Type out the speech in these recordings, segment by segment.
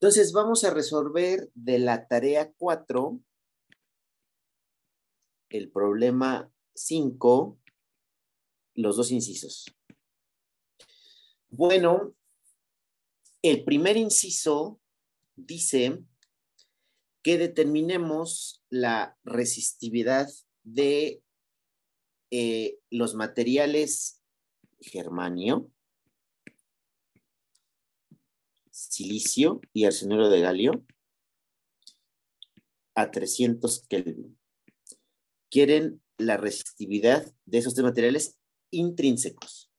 Entonces vamos a resolver de la tarea 4 el problema 5, los dos incisos. Bueno, el primer inciso dice que determinemos la resistividad de eh, los materiales germanio, silicio y arsenuro de galio a 300 Kelvin. Quieren la resistividad de esos tres materiales intrínsecos.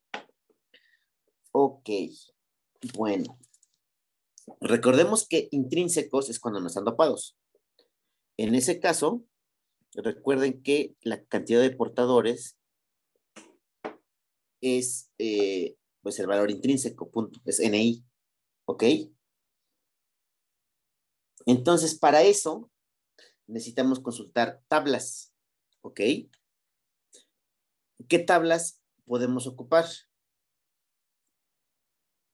Ok, bueno. Recordemos que intrínsecos es cuando no están dopados. En ese caso, recuerden que la cantidad de portadores es eh, pues el valor intrínseco, punto, es NI, ¿ok? Entonces, para eso necesitamos consultar tablas, ¿ok? ¿Qué tablas podemos ocupar?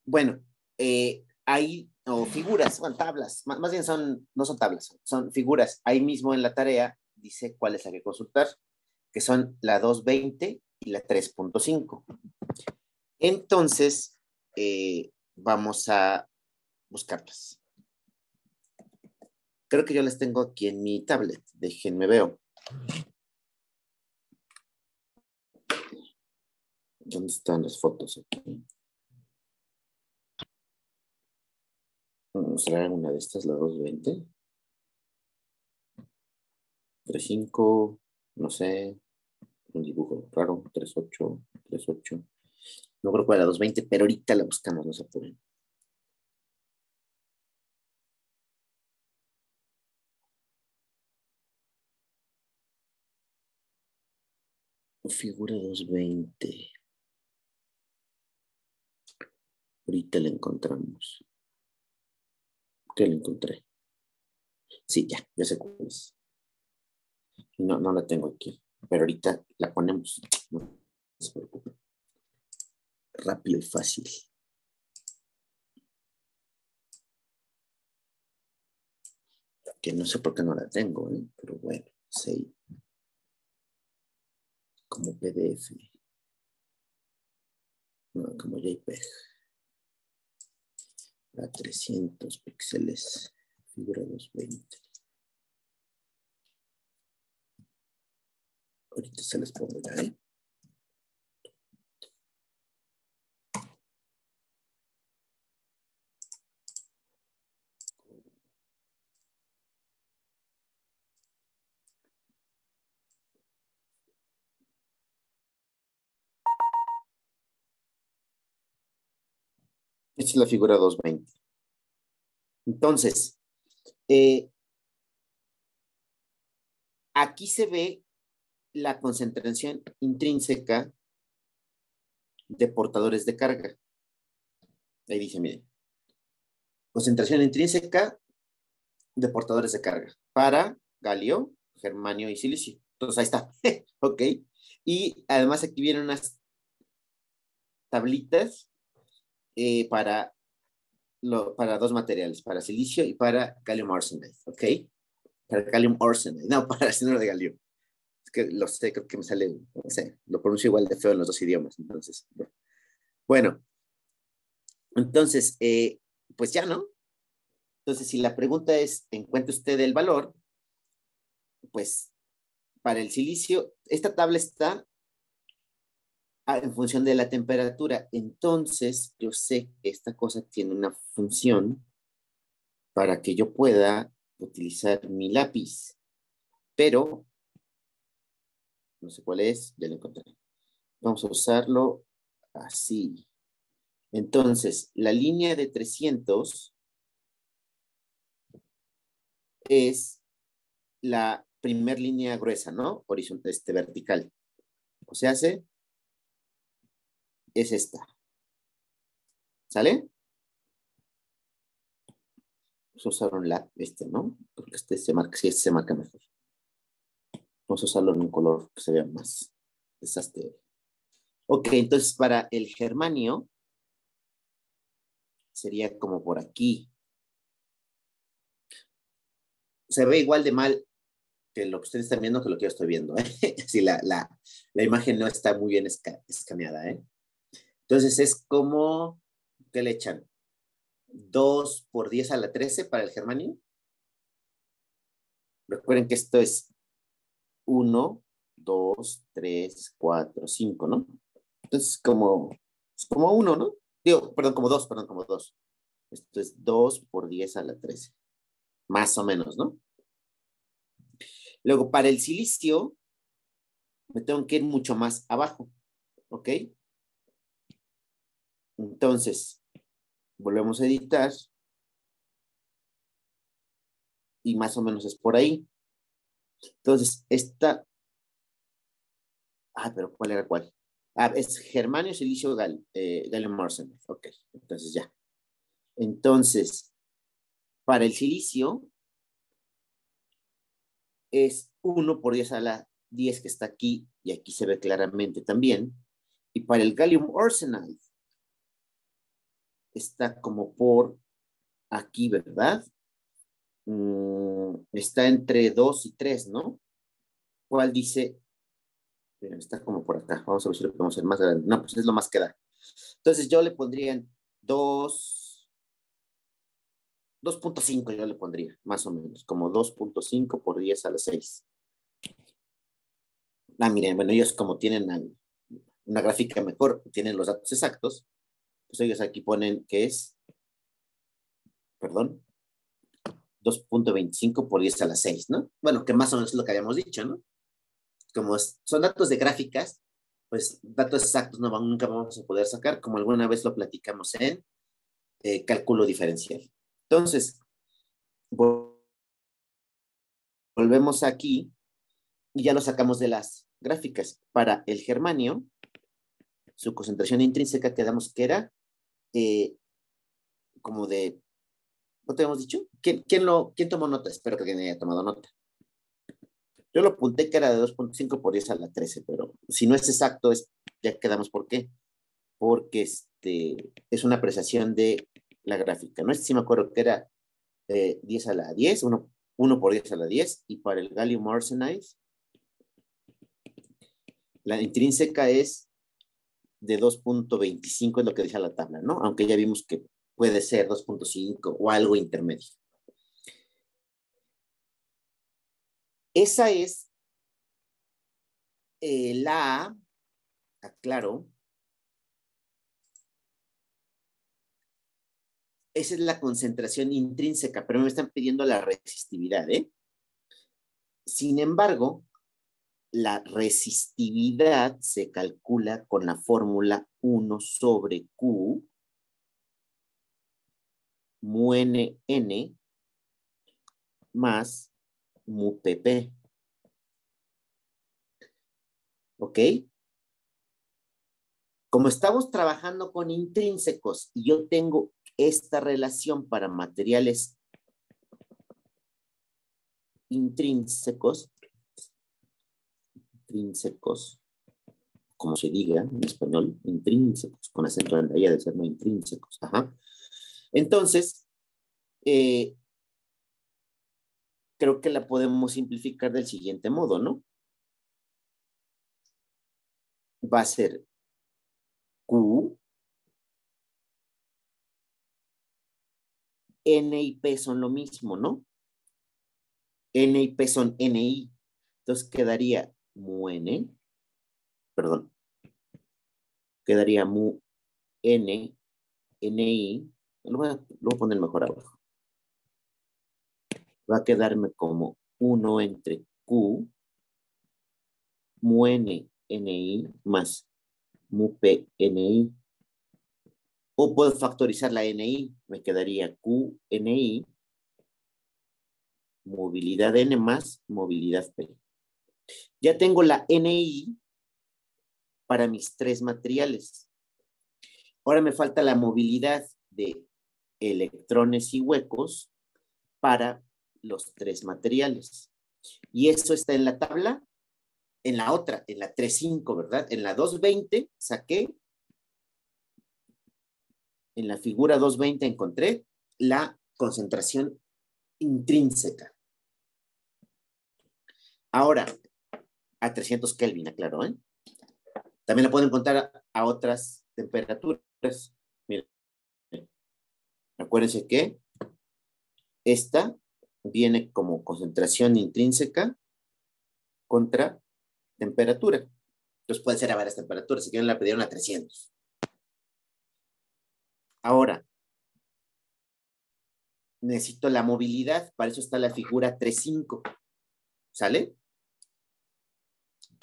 Bueno, eh, hay o figuras, son tablas, más, bien son, no son tablas, son figuras. Ahí mismo en la tarea dice cuál es la que consultar, que son la 220 y la 3.5. Entonces, eh, vamos a buscarlas. Creo que yo las tengo aquí en mi tablet. Déjenme veo. ¿Dónde están las fotos aquí? ¿Será una de estas, la 220? 35, no sé, un dibujo raro, 38, 38. No creo que era la 220, pero ahorita la buscamos, no se apuren. Figura 220. Ahorita la encontramos. ¿Qué la encontré? Sí, ya, ya sé cuál es. No, no la tengo aquí, pero ahorita la ponemos. No se preocupe. Rápido y fácil. Que no sé por qué no la tengo, ¿eh? pero bueno, sí como PDF, no, como JPEG, a 300 píxeles, figura 220. Ahorita se les pondrá, ¿eh? Es la figura 220. Entonces, eh, aquí se ve la concentración intrínseca de portadores de carga. Ahí dice, miren, concentración intrínseca de portadores de carga para galio, germanio y silicio. Entonces, ahí está. ok. Y además aquí vienen unas tablitas eh, para, lo, para dos materiales, para silicio y para gallium arsenide, ¿ok? Para gallium arsenide, no, para el de. Es que lo sé, creo que me sale, no sé, lo pronuncio igual de feo en los dos idiomas, entonces. Bueno, entonces, eh, pues ya, ¿no? Entonces, si la pregunta es, ¿encuentra usted el valor? Pues para el silicio, esta tabla está en función de la temperatura. Entonces, yo sé que esta cosa tiene una función para que yo pueda utilizar mi lápiz. Pero, no sé cuál es, ya lo encontré. Vamos a usarlo así. Entonces, la línea de 300 es la primer línea gruesa, ¿no? Horizontal, este, vertical. O sea, hace es esta. ¿Sale? Vamos a usar un este, ¿no? Porque este se marca, sí, este se marca mejor. Vamos a usarlo en un color que se vea más desastre. Ok, entonces para el germanio sería como por aquí. se ve igual de mal que lo que ustedes están viendo que lo que yo estoy viendo. ¿eh? Así la, la, la, imagen no está muy bien escaneada. ¿eh? Entonces es como, ¿qué le echan? 2 por 10 a la 13 para el germanio. Recuerden que esto es 1, 2, 3, 4, 5, ¿no? Entonces, como, es como 1, ¿no? Digo, perdón, como 2, perdón, como 2. Esto es 2 por 10 a la 13. Más o menos, ¿no? Luego, para el silicio, me tengo que ir mucho más abajo, ¿ok? Entonces, volvemos a editar. Y más o menos es por ahí. Entonces, esta... Ah, pero ¿cuál era cuál? Ah, es germanio, silicio, gal, eh. Ok, entonces ya. Entonces, para el silicio, es 1 por 10 a la 10 que está aquí, y aquí se ve claramente también. Y para el gallium arsenide, está como por aquí, ¿verdad? Mm, está entre 2 y 3, ¿no? ¿Cuál dice? está como por acá. Vamos a ver si lo podemos hacer más grande. No, pues es lo más que da. Entonces yo le pondría 2, 2.5 yo le pondría, más o menos, como 2.5 por 10 a la 6. Ah, miren, bueno, ellos como tienen una gráfica mejor, tienen los datos exactos, pues ellos aquí ponen que es, perdón, 2.25 por 10 a la 6, ¿no? Bueno, que más o menos es lo que habíamos dicho, ¿no? Como son datos de gráficas, pues datos exactos no, nunca vamos a poder sacar, como alguna vez lo platicamos en eh, cálculo diferencial. Entonces, volvemos aquí y ya lo sacamos de las gráficas. Para el germanio, su concentración intrínseca quedamos que era eh, como de, ¿no te hemos dicho? ¿Quién, quién, lo, ¿Quién tomó nota? Espero que alguien haya tomado nota. Yo lo apunté que era de 2.5 por 10 a la 13, pero si no es exacto, es, ya quedamos por qué. Porque este, es una apreciación de la gráfica. No sé si me acuerdo que era 10 eh, a la 10, 1, por 10 a la 10, y para el gallium arsenide, la intrínseca es de 2.25, es lo que dice la tabla, ¿no? Aunque ya vimos que puede ser 2.5 o algo intermedio. Esa es eh, la, aclaro, esa es la concentración intrínseca, pero me están pidiendo la resistividad, ¿eh? Sin embargo, la resistividad se calcula con la fórmula 1 sobre Q mu n, n más mu pp. ¿Ok? Como estamos trabajando con intrínsecos y yo tengo esta relación para materiales intrínsecos, intrínsecos, como se diga en español, intrínsecos, con acento en la de ser no intrínsecos. Ajá. Entonces, eh, creo que la podemos simplificar del siguiente modo, ¿no? Va a ser Q N y P son lo mismo, ¿no? N y P son NI. Entonces quedaría mu N, perdón, quedaría mu N, NI, lo voy, a, lo voy a poner mejor abajo. Va a quedarme como 1 entre Q, mu N, NI más mu P, NI o puedo factorizar la NI, me quedaría QNI, movilidad N más movilidad P. Ya tengo la NI para mis tres materiales. Ahora me falta la movilidad de electrones y huecos para los tres materiales. Y eso está en la tabla, en la otra, en la 3.5, ¿verdad? En la 220 saqué en la figura 220 encontré la concentración intrínseca. Ahora, a 300 Kelvin, aclaro, ¿eh? También la pueden contar a, otras temperaturas. Miren. Acuérdense que esta viene como concentración intrínseca contra temperatura. Entonces puede ser a varias temperaturas. Si quieren la pidieron a 300. Ahora, necesito la movilidad. Para eso está la figura 3.5. ¿Sale?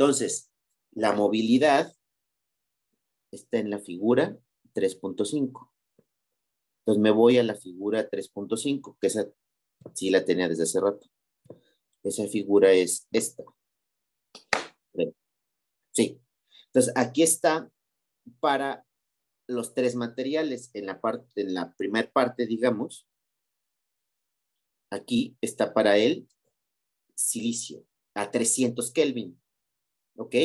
Entonces, la movilidad está en la figura 3.5. Entonces me voy a la figura 3.5, que esa sí la tenía desde hace rato. Esa figura es esta. Sí. Entonces aquí está para los tres materiales. En la parte, en la primera parte, digamos, aquí está para el silicio a 300 Kelvin. ¿Ok?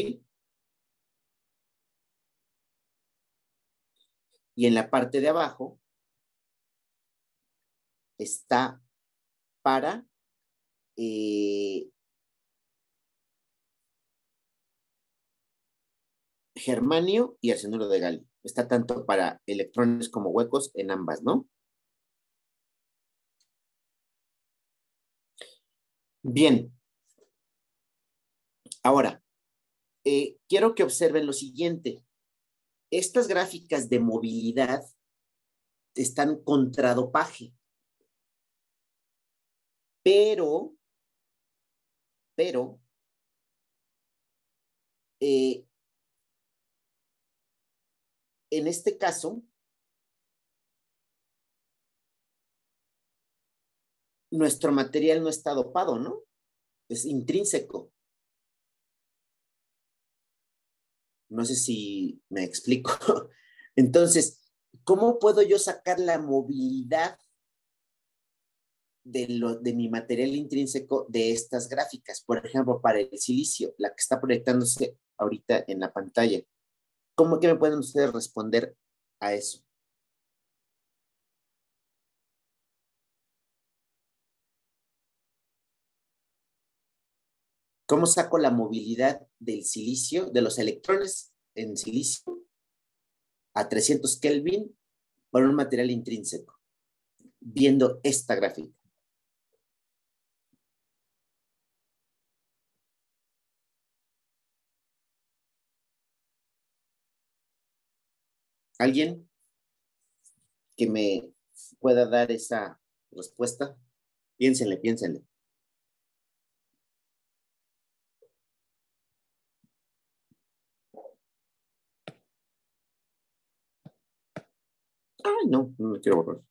Y en la parte de abajo está para eh, germanio y arsenuro de galio. Está tanto para electrones como huecos en ambas, ¿no? Bien. Ahora, eh, quiero que observen lo siguiente. Estas gráficas de movilidad están contra dopaje. Pero, pero, eh, en este caso, nuestro material no está dopado, ¿no? Es intrínseco. No sé si me explico. Entonces, ¿cómo puedo yo sacar la movilidad de, lo, de mi material intrínseco de estas gráficas? Por ejemplo, para el silicio, la que está proyectándose ahorita en la pantalla. ¿Cómo que me pueden ustedes responder a eso? ¿Cómo saco la movilidad del silicio, de los electrones en silicio a 300 Kelvin por un material intrínseco? Viendo esta gráfica. ¿Alguien que me pueda dar esa respuesta? Piénsenle, piénsenle. No, no me quiero borrar.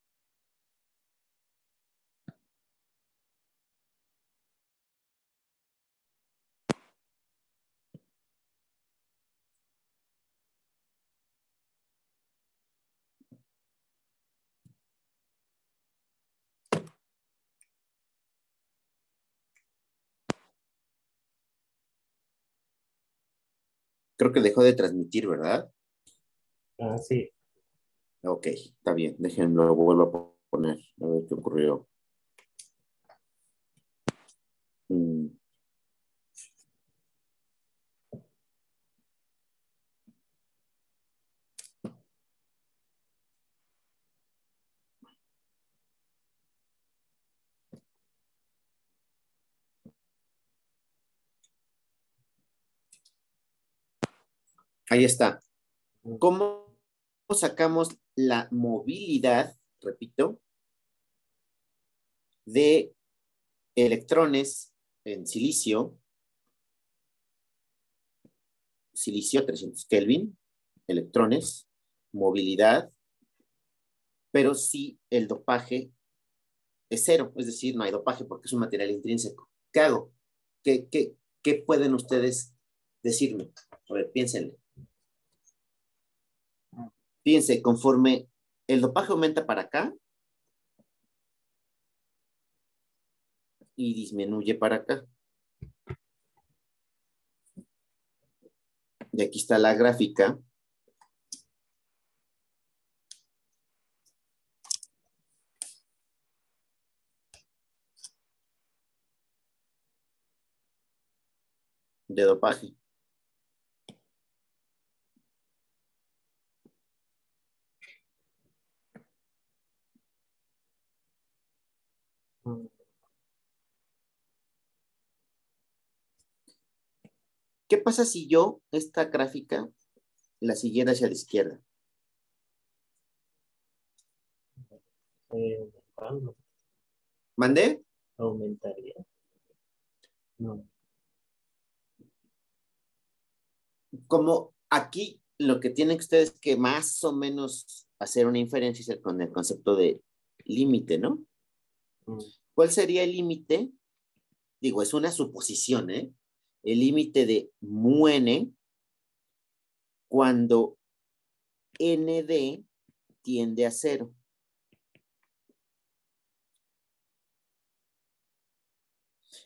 Creo que dejó de transmitir, ¿verdad? Ah, sí. Ok, está bien. Déjenlo, vuelvo a poner. A ver qué ocurrió. Mm. Ahí está. ¿Cómo sacamos la movilidad, repito, de electrones en silicio, silicio 300 Kelvin, electrones, movilidad, pero si el dopaje es cero, es decir, no hay dopaje porque es un material intrínseco. ¿Qué hago? ¿Qué, qué, qué pueden ustedes decirme? A ver, piénsenle. Fíjense, conforme el dopaje aumenta para acá y disminuye para acá. Y aquí está la gráfica. de dopaje. ¿Qué pasa si yo esta gráfica la siguiera hacia la izquierda? eh, ¿Mandé? aumentaría. No. Como aquí lo que tienen ustedes que más o menos hacer una inferencia es con el concepto de límite, ¿no? Mm, ¿Cuál sería el límite? Digo, es una suposición, ¿eh? El límite de mu n cuando nd tiende a cero.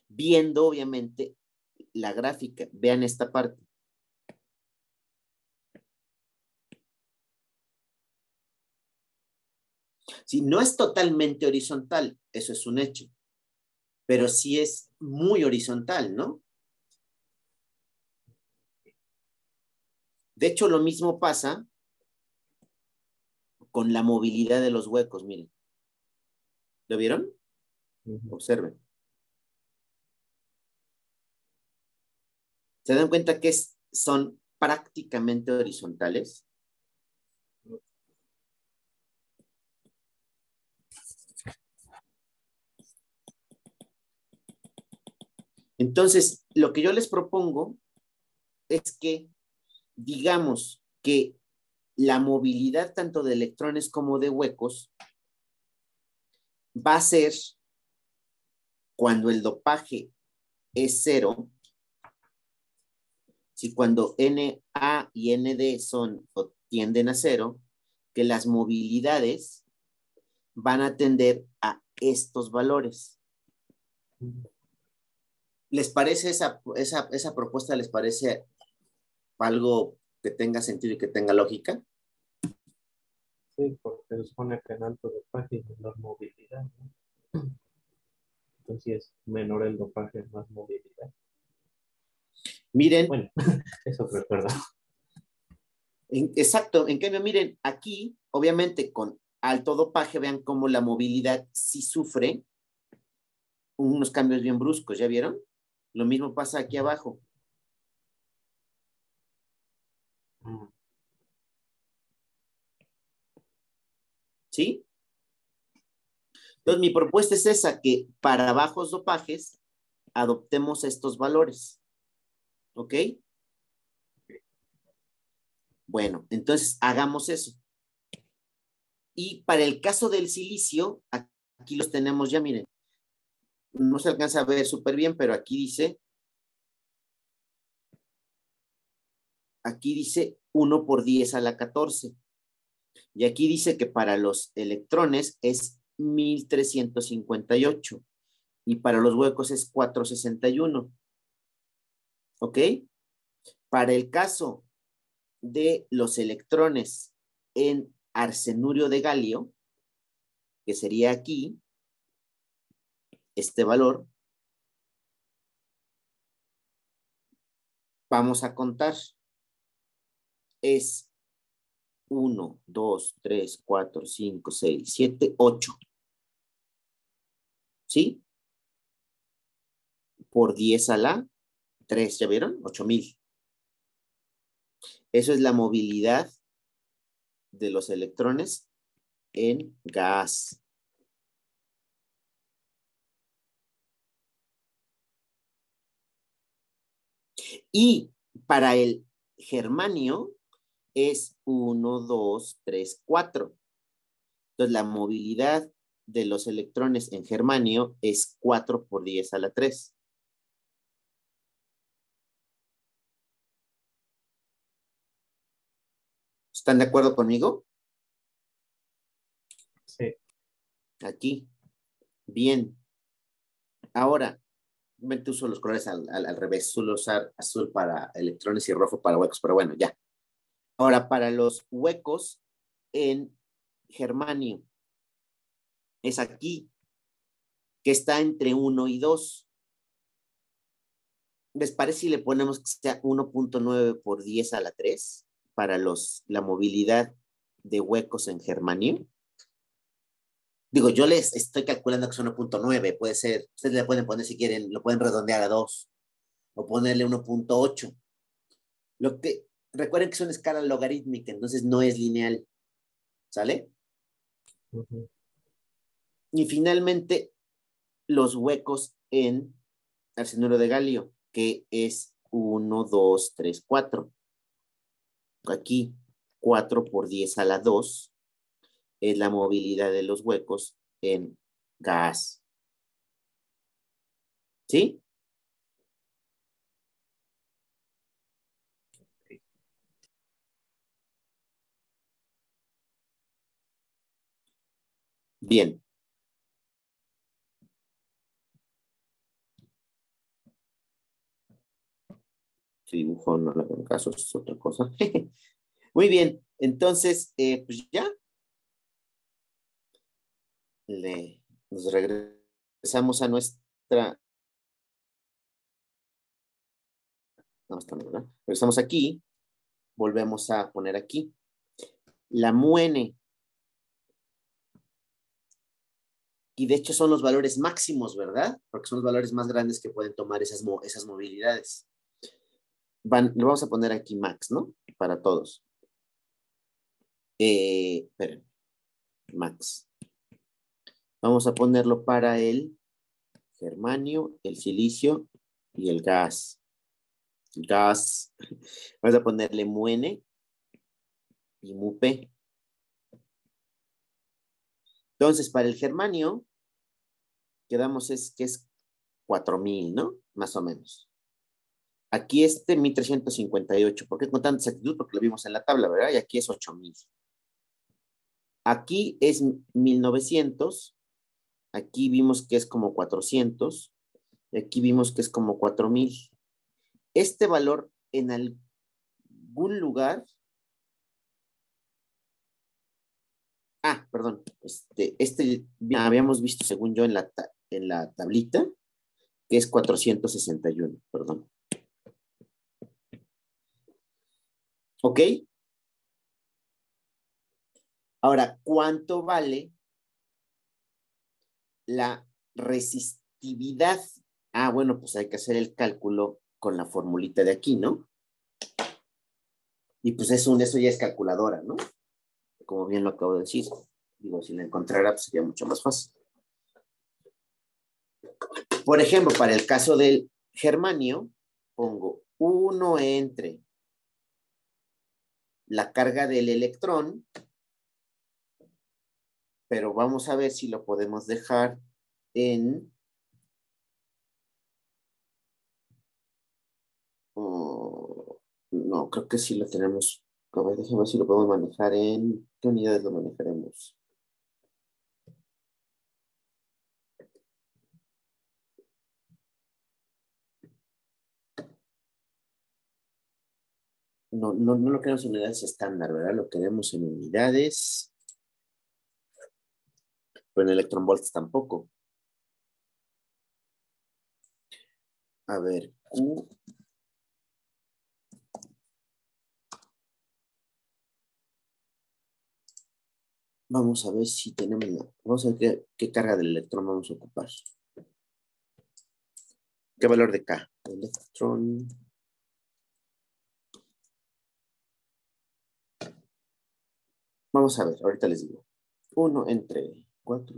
Viendo, obviamente, la gráfica. Vean esta parte. Si no es totalmente horizontal, eso es un hecho, pero sí es muy horizontal, ¿no? De hecho, lo mismo pasa con la movilidad de los huecos, miren. ¿Lo vieron? Observen. ¿Se dan cuenta que es- son prácticamente horizontales? Entonces, lo que yo les propongo es que digamos que la movilidad tanto de electrones como de huecos va a ser cuando el dopaje es cero, si cuando Na y Nd son o tienden a cero, que las movilidades van a tender a estos valores. ¿Les parece esa, esa, esa propuesta, les parece algo que tenga sentido y que tenga lógica? Sí, porque se supone que en alto dopaje y menor movilidad. ¿no? Entonces, menor el dopaje, más movilidad. Miren, Bueno, eso recuerdo. En- exacto, en cambio, miren, aquí, obviamente con alto dopaje, vean cómo la movilidad sí sufre unos cambios bien bruscos, ¿ya vieron? Lo mismo pasa aquí abajo. Mm, ¿Sí? Entonces, mi propuesta es esa, que para bajos dopajes adoptemos estos valores. ¿Ok? Bueno, entonces hagamos eso. Y para el caso del silicio, aquí los tenemos ya, miren. No se alcanza a ver súper bien, pero aquí dice, aquí dice 1 por 10 a la 14. Y aquí dice que para los electrones es 1358 y para los huecos es 461. ¿Ok? Para el caso de los electrones en arsenurio de galio, que sería aquí, este valor, vamos a contar. Es 1, 2, 3, 4, 5, 6, 7, 8. ¿Sí? Por 10 a la 3, ¿ya vieron? 8000. Eso es la movilidad de los electrones en gas. Y para el germanio es 1, 2, 3, 4. Entonces la movilidad de los electrones en germanio es 4 por 10 a la 3. ¿Están de acuerdo conmigo? Sí. Aquí. Bien. Ahora, mente uso los colores al, al, al revés. Suelo usar azul para electrones y rojo para huecos, pero bueno, ya. Ahora, para los huecos en germanio, es aquí, que está entre 1 y 2. ¿Les parece si le ponemos que sea 1.9 por 10 a la 3 para los, la movilidad de huecos en germanio? Digo, yo les estoy calculando que es 1.9, puede ser, ustedes le pueden poner si quieren, lo pueden redondear a 2 o ponerle 1.8. Lo que, recuerden que es una escala logarítmica, entonces no es lineal. ¿Sale? Y finalmente, los huecos en arsenuro de galio, que es 1, 2, 3, 4. Aquí, 4 por 10 a la 2 es la movilidad de los huecos en gas. ¿Sí? Bien. dibujo no le hago caso, es otra cosa. Muy bien, entonces, eh, pues ya. Le, nos regresamos a nuestra... No, está ¿verdad? Regresamos aquí, volvemos a poner aquí. La muene y de hecho son los valores máximos, ¿verdad? Porque son los valores más grandes que pueden tomar esas, esas movilidades. Vamos a poner aquí max, ¿no? Para todos. Eh, esperen. Max. Vamos a ponerlo para el germanio, el silicio y el gas. gas. Vamos a ponerle muene y mupe. Entonces, para el germanio, quedamos es que es 4000, ¿no? Más o menos. Aquí este 1358. ¿Por qué con tanta exactitud? Porque lo vimos en la tabla, ¿verdad? Y aquí es 8000. Aquí es 1900. Aquí vimos que es como 400. Y aquí vimos que es como 4000. Este valor en algún lugar. Ah, perdón. Este, este habíamos visto, según yo, en la, en la tablita, que es 461, perdón. ¿Ok? Ahora, ¿cuánto vale la resistividad? Ah, bueno, pues hay que hacer el cálculo con la formulita de aquí, ¿no? Y pues eso, eso ya es calculadora, ¿no? Como bien lo acabo de decir. Digo, si la encontrara, pues sería mucho más fácil. Por ejemplo, para el caso del germanio, pongo 1 entre la carga del electrón, pero vamos a ver si lo podemos dejar en... Oh, no, creo que sí lo tenemos. A ver, déjame ver si lo podemos manejar en... ¿Qué unidades lo manejaremos? No, no, no lo queremos en unidades estándar, ¿verdad? Lo queremos en unidades, pero en electron volts tampoco. A ver, Q. Vamos a ver si tenemos, vamos a ver qué, qué carga del electrón vamos a ocupar. ¿Qué valor de K? Electrón. Vamos a ver, ahorita les digo. 1 entre 4.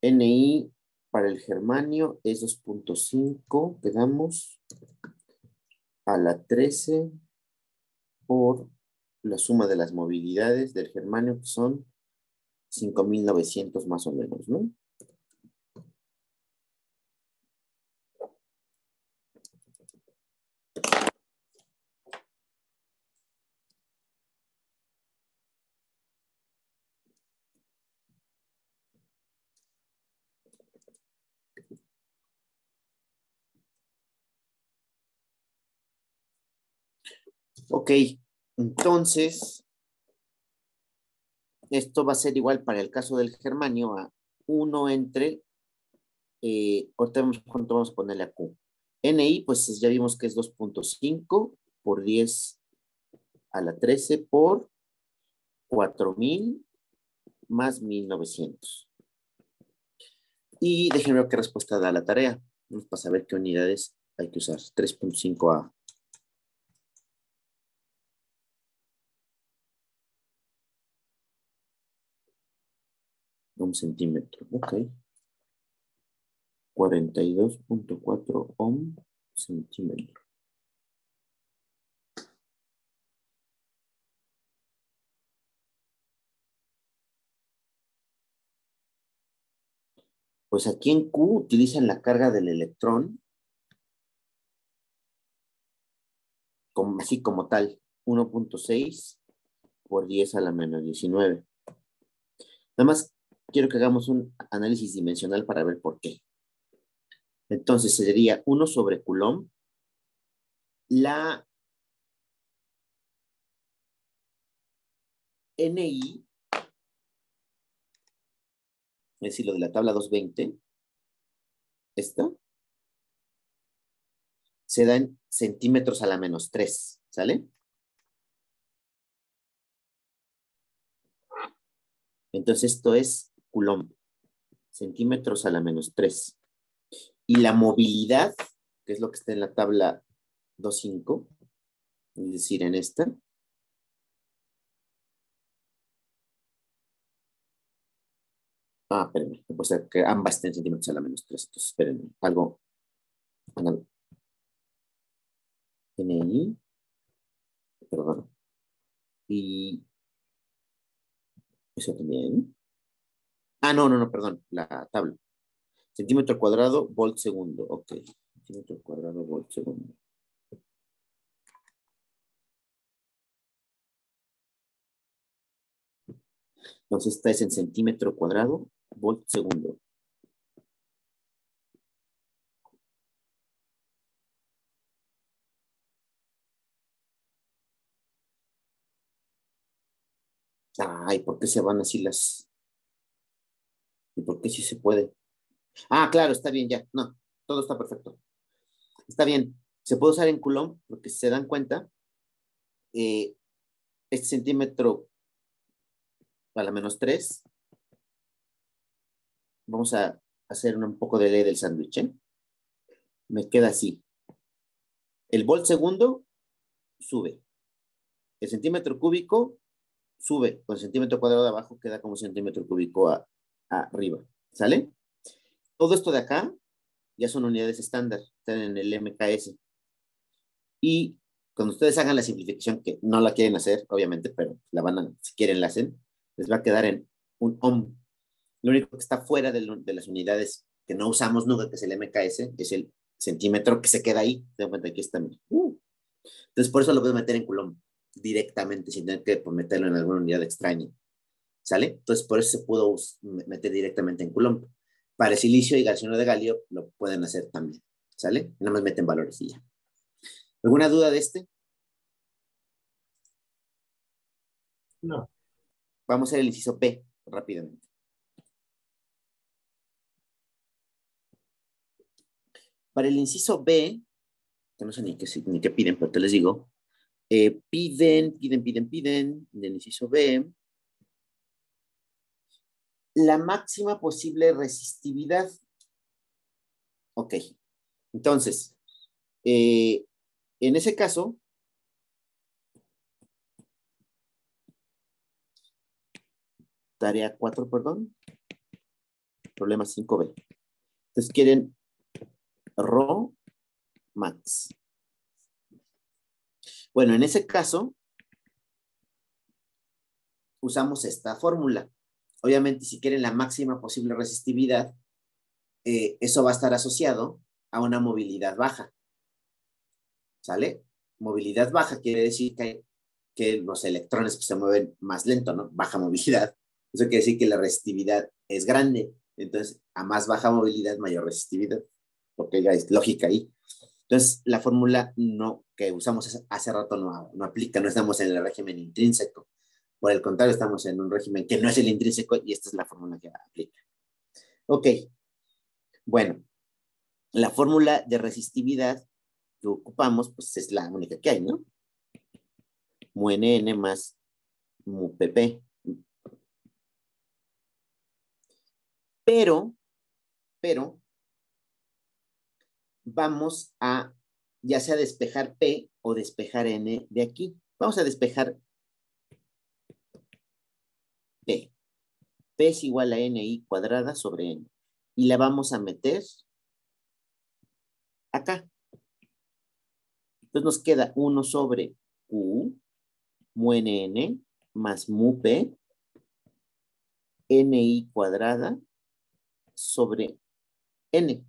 NI para el germanio es 2.5, quedamos a la 13 por la suma de las movilidades del germanio que son 5.900 más o menos, ¿no? Ok, entonces, esto va a ser igual para el caso del germanio a 1 entre, eh, ahorita vemos cuánto vamos a ponerle a Q. NI, pues ya vimos que es 2.5 por 10 a la 13 por 4000 más 1900. Y déjenme ver qué respuesta da la tarea. Vamos a saber qué unidades hay que usar. 3.5A. Un centímetro. Ok. 42.4 ohm centímetro. Pues aquí en Q utilizan la carga del electrón como, así como tal, 1.6 por 10 a la menos 19. Nada más quiero que hagamos un análisis dimensional para ver por qué. Entonces sería 1 sobre Coulomb. La NI es decir, lo de la tabla 220, esta, se da en centímetros a la menos 3, ¿sale? Entonces esto es Coulomb, centímetros a la menos 3. Y la movilidad, que es lo que está en la tabla 2.5, es decir, en esta, Ah, espérenme, puede ser que ambas estén centímetros a la menos 3. Entonces, espérenme, algo. NI. Perdón. Y. Eso también. Ah, no, no, no, perdón. La tabla. Centímetro cuadrado, volt segundo. Ok. Centímetro cuadrado, volt segundo. Entonces, esta es en centímetro cuadrado volt segundo. Ay, ¿por qué se van así las? ¿Y por qué sí se puede? Ah, claro, está bien ya. No, todo está perfecto. Está bien. Se puede usar en Coulomb porque si se dan cuenta, eh, este centímetro a la menos 3 Vamos a hacer un poco de ley del sándwich. ¿eh? Me queda así. El volt segundo sube. El centímetro cúbico sube. Con el centímetro cuadrado de abajo queda como centímetro cúbico arriba. ¿Sale? Todo esto de acá ya son unidades estándar. Están en el MKS. Y cuando ustedes hagan la simplificación, que no la quieren hacer, obviamente, pero la van a, si quieren la hacen, les va a quedar en un ohm lo único que está fuera de, las unidades que no usamos nunca, que es el MKS, es el centímetro que se queda ahí. Ten cuenta, aquí está. Uh. Entonces, por eso lo puedo meter en Coulomb directamente, sin tener que meterlo en alguna unidad extraña. ¿Sale? Entonces, por eso se pudo meter directamente en Coulomb. Para silicio y galciano de galio lo pueden hacer también. ¿Sale? Nada más meten valores y ya. ¿Alguna duda de este? No. Vamos a hacer el inciso P rápidamente. Para el inciso B, que no sé ni qué, ni qué piden, pero te les digo, eh, piden, piden, piden, piden, en el inciso B, la máxima posible resistividad. Ok, entonces, eh, en ese caso, tarea 4, perdón, problema 5B. Entonces quieren Rho max. Bueno, en ese caso, usamos esta fórmula. Obviamente, si quieren la máxima posible resistividad, eh, eso va a estar asociado a una movilidad baja. ¿Sale? Movilidad baja quiere decir que, que los electrones se mueven más lento, ¿no? Baja movilidad. Eso quiere decir que la resistividad es grande. Entonces, a más baja movilidad, mayor resistividad porque ya es lógica ahí. Entonces, la fórmula no, que usamos hace rato no, no aplica, no estamos en el régimen intrínseco. Por el contrario, estamos en un régimen que no es el intrínseco y esta es la fórmula que aplica. Ok. Bueno, la fórmula de resistividad que ocupamos, pues es la única que hay, ¿no? Mu NN más mu PP. Pero, pero, vamos a ya sea despejar P o despejar N de aquí. Vamos a despejar P. P es igual a NI cuadrada sobre N. Y la vamos a meter acá. Entonces nos queda 1 sobre Q mu NN más mu P NI cuadrada sobre N.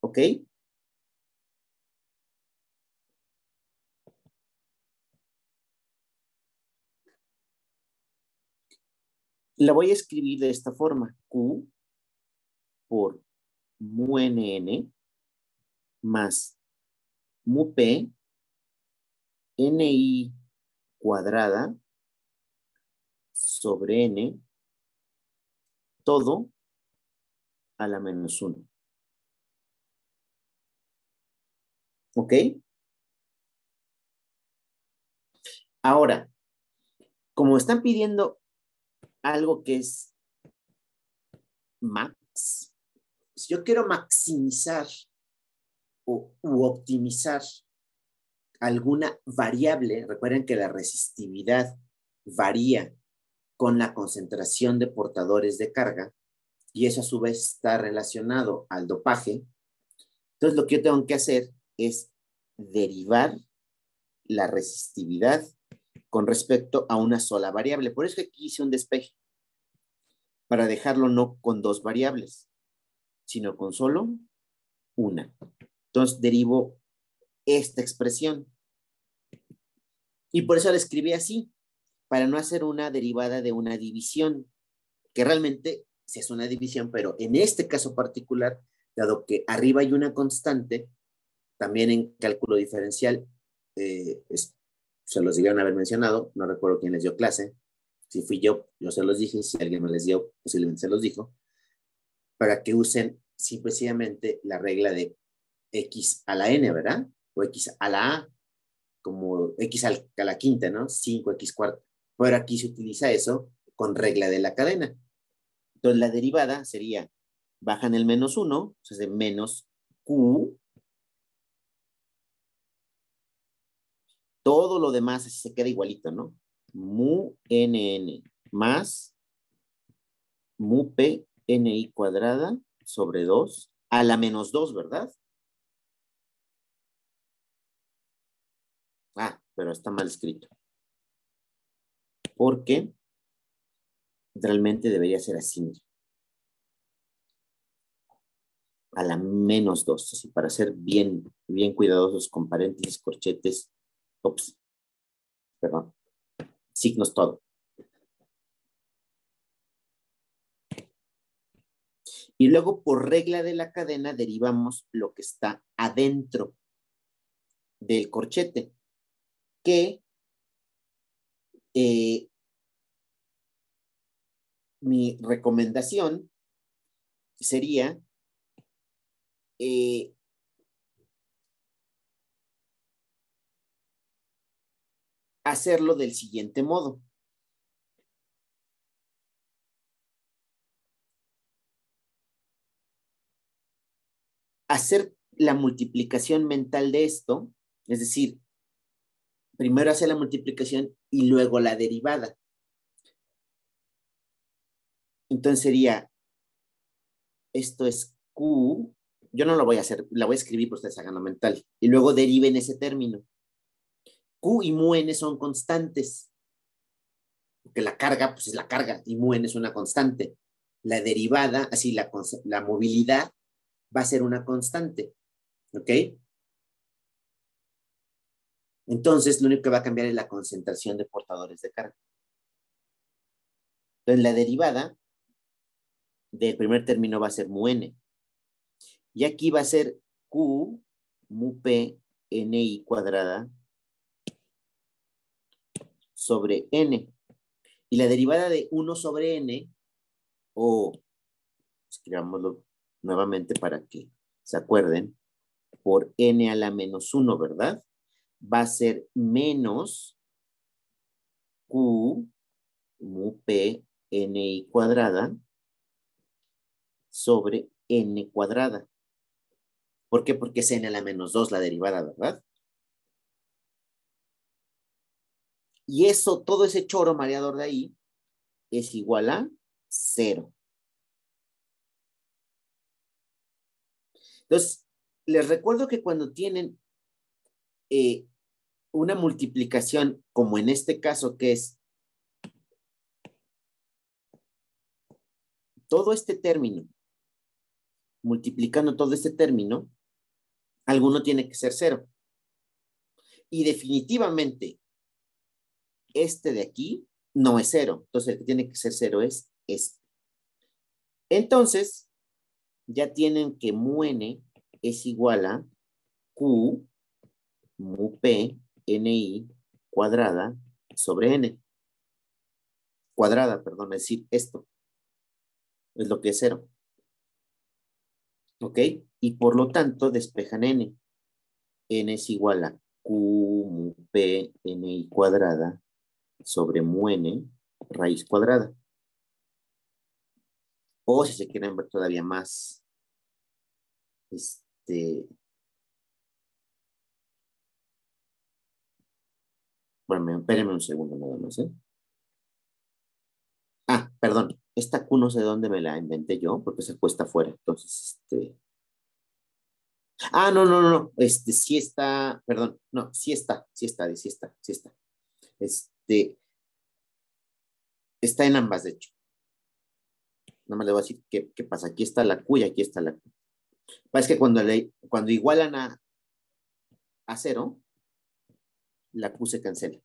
¿Ok? La voy a escribir de esta forma. Q por mu NN más mu P NI cuadrada sobre N todo a la menos 1. ¿Ok? Ahora, como están pidiendo algo que es max, si yo quiero maximizar o u optimizar alguna variable, recuerden que la resistividad varía con la concentración de portadores de carga y eso a su vez está relacionado al dopaje. Entonces lo que yo tengo que hacer es derivar la resistividad con respecto a una sola variable. Por eso aquí hice un despeje, para dejarlo no con dos variables, sino con solo una. Entonces derivo esta expresión. Y por eso la escribí así, para no hacer una derivada de una división, que realmente es una división, pero en este caso particular, dado que arriba hay una constante, también en cálculo diferencial, eh, se los debieron haber mencionado, no recuerdo quién les dio clase, si fui yo, yo se los dije, si alguien me les dio, posiblemente se los dijo, para que usen simplemente la regla de x a la n, ¿verdad? O x a la a, como x a la quinta, ¿no? 5x cuarta. Pero aquí se utiliza eso con regla de la cadena. Entonces la derivada sería, bajan el menos 1, o sea, de menos q. Todo lo demás se queda igualito, ¿no? Mu nn más mu p ni cuadrada sobre 2 a la menos 2, ¿verdad? Ah, pero está mal escrito. Porque realmente debería ser así. A la menos 2, así para ser bien, bien cuidadosos con paréntesis, corchetes, ops, perdón, signos todo. Y luego, por regla de la cadena, derivamos lo que está adentro del corchete, que eh, mi recomendación sería eh, hacerlo del siguiente modo. Hacer la multiplicación mental de esto, es decir, primero hacer la multiplicación y luego la derivada. Entonces sería, esto es Q, yo no lo voy a hacer, la voy a escribir por ustedes hagan mental, y luego deriven ese término. Q y mu n son constantes, porque la carga, pues es la carga, y mu n es una constante. La derivada, así la, la movilidad, va a ser una constante, ¿ok? Entonces, lo único que va a cambiar es la concentración de portadores de carga. Entonces, la derivada del primer término va a ser mu n. Y aquí va a ser q mu p ni cuadrada sobre n. Y la derivada de 1 sobre n, o escribámoslo nuevamente para que se acuerden, por n a la menos 1, ¿verdad? Va a ser menos q mu p ni cuadrada sobre n cuadrada. ¿Por qué? Porque es n a la menos 2 la derivada, ¿verdad? Y eso, todo ese choro mareador de ahí, es igual a 0. Entonces, les recuerdo que cuando tienen eh, una multiplicación, como en este caso, que es todo este término, multiplicando todo este término, alguno tiene que ser cero. Y definitivamente, este de aquí no es cero. Entonces, el que tiene que ser cero es este. Entonces, ya tienen que mu n es igual a q mu p ni cuadrada sobre n. Cuadrada, perdón, es decir, esto es lo que es cero. ¿Ok? Y por lo tanto despejan n. n es igual a q mu p ni cuadrada sobre mu n raíz cuadrada. O si se quieren ver todavía más, este, bueno, espérenme un segundo nada más, ¿eh? Ah, perdón, esta Q no sé dónde me la inventé yo, porque se cuesta afuera. Entonces, este. Ah, no, no, no, este sí está, perdón, no, sí está, sí está, sí está, sí está. Este, está en ambas, de hecho. Nada más le voy a decir qué, pasa. Aquí está la Q y aquí está la Q. Es que cuando, cuando igualan a, a cero, la Q se cancela.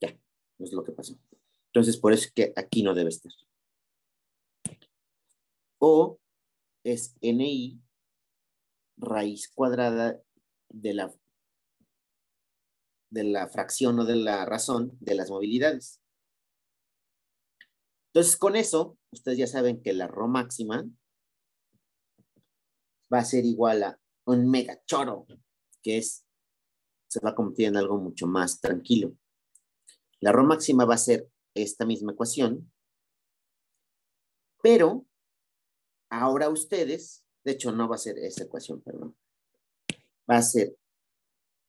Ya, es lo que pasó. Entonces, por eso es que aquí no debe estar. O es NI raíz cuadrada de la, de la fracción o de la razón de las movilidades. Entonces, con eso, ustedes ya saben que la Rho máxima va a ser igual a un mega choro, que es, se va a convertir en algo mucho más tranquilo. La Rho máxima va a ser esta misma ecuación, pero ahora ustedes, de hecho no va a ser esa ecuación, perdón, va a ser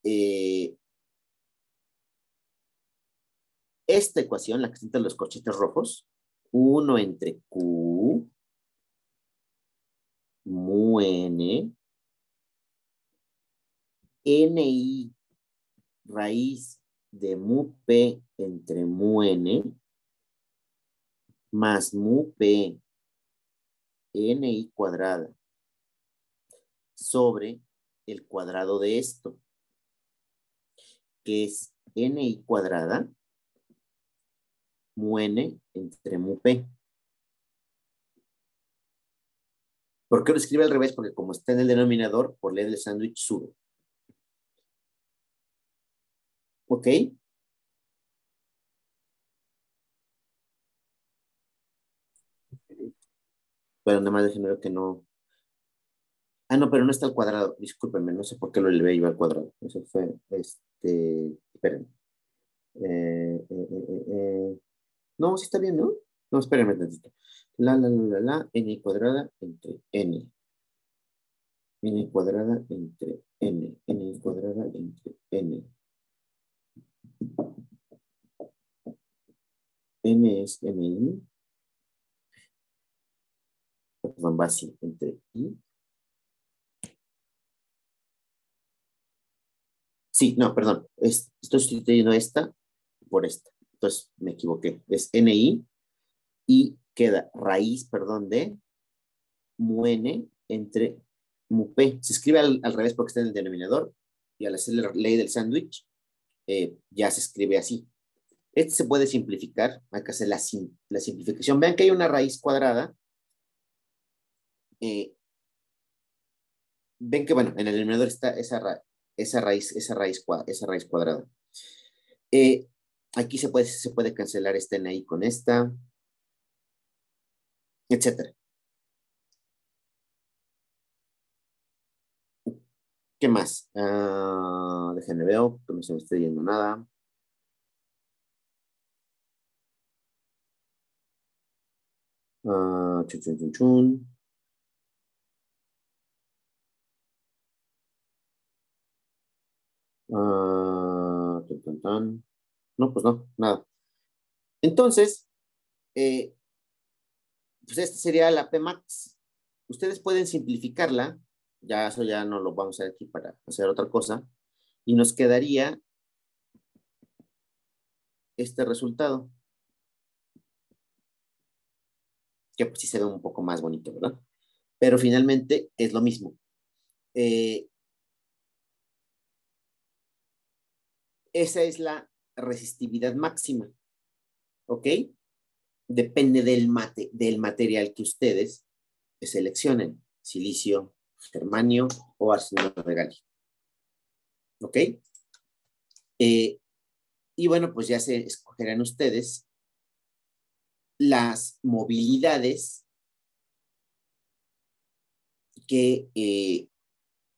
eh, esta ecuación, la que está los corchetes rojos, 1 entre Q mu n, ni raíz de mu p entre mu n más mu p ni cuadrada sobre el cuadrado de esto, que es ni cuadrada mu n entre mu p. ¿Por qué lo escribe al revés? Porque como está en el denominador, por ley del sándwich sube. ¿Ok? Pero nada más déjenme ver que no. Ah, no, pero no está al cuadrado. Discúlpenme, no sé por qué lo elevé yo al cuadrado. Eso fue, este, esperen. Eh, eh, eh, no, sí está bien, ¿no? No, espérenme tantito. La, la, la, la, la, n cuadrada entre n. n cuadrada entre n. n cuadrada entre n. n es ni perdón, va así, entre i. Sí, no, perdón, estoy sustituyendo esta por esta. Entonces me equivoqué. Es ni y queda raíz, perdón, de mu n entre mu p. Se escribe al, revés porque está en el denominador y al hacer la ley del sándwich eh, ya se escribe así. Este se puede simplificar, hay que hacer la, simplificación. Vean que hay una raíz cuadrada eh, ven que, bueno, en el denominador está esa, esa, raíz, esa, raíz, esa raíz cuadrada. Eh, Aquí se puede, se puede cancelar esta NI con esta, etcétera. ¿Qué más? Uh, déjenme ver, que no se me esté yendo nada. Uh, chun, chun, chun. Uh, No, pues no, nada. Entonces, eh, pues esta sería la Pmax. Ustedes pueden simplificarla ya eso ya no lo vamos a hacer aquí para hacer otra cosa. Y nos quedaría este resultado. Que pues sí se ve un poco más bonito, ¿verdad? Pero finalmente es lo mismo. Eh, esa es la resistividad máxima. ¿Ok? Depende del, mate, del material que ustedes seleccionen. Silicio, germanio o arsenuro de galio. ¿Ok? Eh, y bueno, pues ya se escogerán ustedes las movilidades que eh,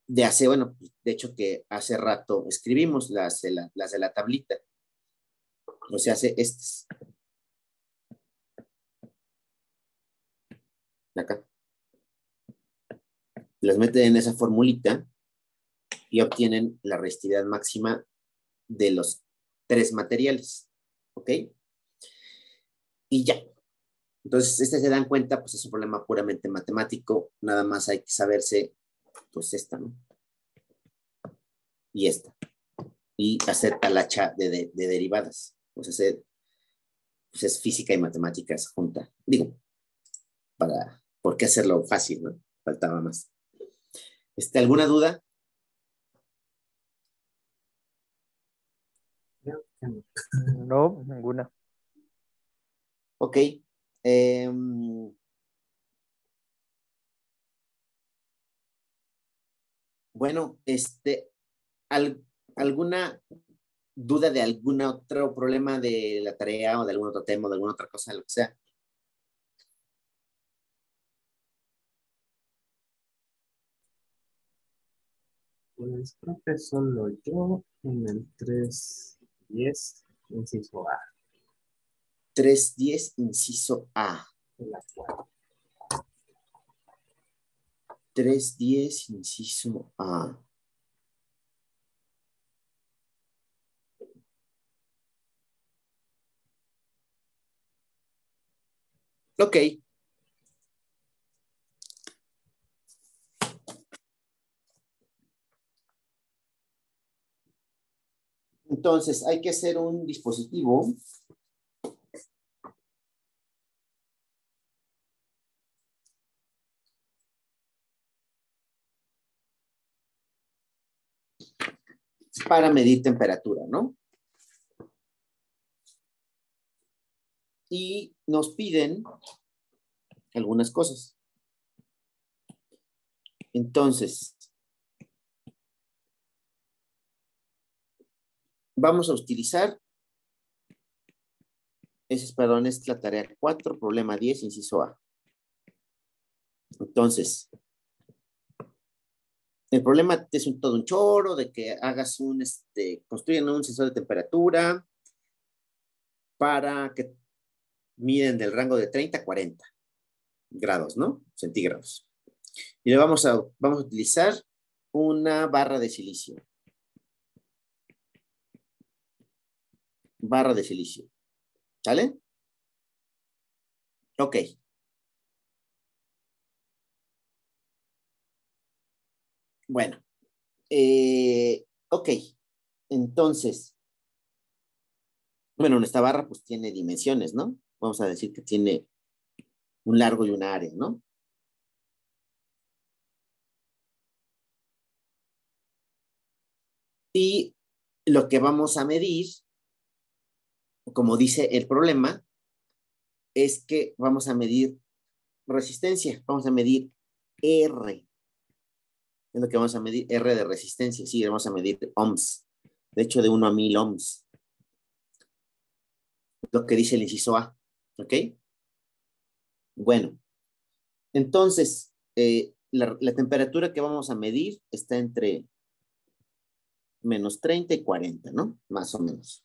de hace, bueno, de hecho que hace rato escribimos las las de la tablita. O sea, hace estas. acá las meten en esa formulita y obtienen la resistividad máxima de los tres materiales. ¿Ok? Y ya. Entonces, este se dan cuenta, pues es un problema puramente matemático. Nada más hay que saberse, pues esta, ¿no? Y esta. Y hacer talacha de, de derivadas. Pues hacer, pues es física y matemáticas junta. Digo, para, ¿por qué hacerlo fácil, no? Faltaba más. Este, ¿Alguna duda? No, ninguna. Ok. Em, bueno, este, ¿alguna duda de algún otro problema de la tarea o de algún otro tema o de alguna otra cosa, lo que sea? Pues creo que solo yo en el 310, inciso A. 310, inciso A. 310, inciso A. Ok. Entonces, hay que hacer un dispositivo para medir temperatura, ¿no? Y nos piden algunas cosas. Entonces, vamos a utilizar, ese, perdón, es la tarea 4, problema 10, inciso A. Entonces, el problema es un, todo un choro de que hagas un, este, construyan un sensor de temperatura para que miden del rango de 30 a 40 grados, ¿no? Centígrados. Y le vamos a, vamos a utilizar una barra de silicio. barra de silicio. ¿Sale? Ok. Bueno. Eh, ok. Entonces, bueno, nuestra barra pues tiene dimensiones, ¿no? Vamos a decir que tiene un largo y una área, ¿no? Y lo que vamos a medir como dice el problema, es que vamos a medir resistencia, vamos a medir R. Es lo que vamos a medir, R de resistencia, sí, vamos a medir ohms. De hecho, de 1 a 1000 ohms. lo que dice el inciso A. ¿Ok? Bueno, entonces, eh, la, temperatura que vamos a medir está entre menos 30 y 40, ¿no? Más o menos.